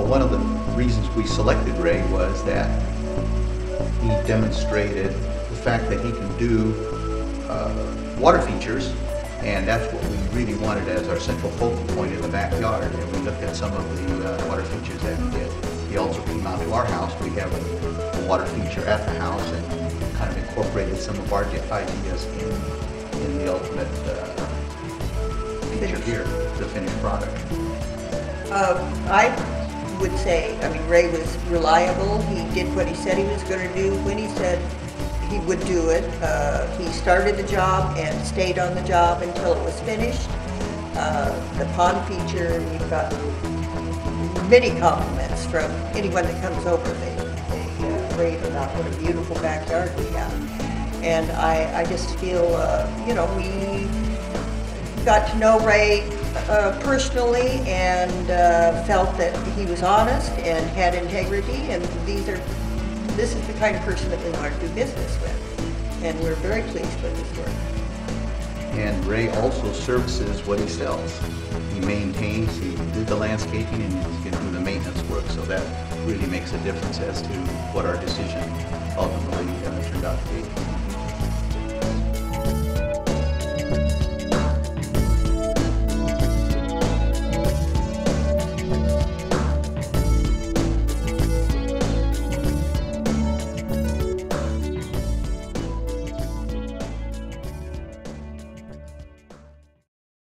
one of the reasons we selected Ray was that he demonstrated the fact that he can do uh, water features, and that's what we really wanted as our central focal point in the backyard. And we looked at some of the uh, water features that he did. He also came out to our house. We have a, a water feature at the house and kind of incorporated some of our ideas in, in the ultimate uh, feature here, the finished product. Uh, I would say, I mean, Ray was reliable. He did what he said he was going to do when he said he would do it. Uh, he started the job and stayed on the job until it was finished. Uh, the pond feature, we've got many compliments from anyone that comes over. They, they uh, rave about what a beautiful backyard we have. And I, I just feel, uh, you know, we got to know Ray uh, personally and uh, felt that he was honest and had integrity, and these are, this is the kind of person that we want to do business with. And we're very pleased with his work. And Ray also services what he sells. He maintains, he did the landscaping, and he can do the maintenance work, so that really makes a difference as to what our decision ultimately uh, turned out to.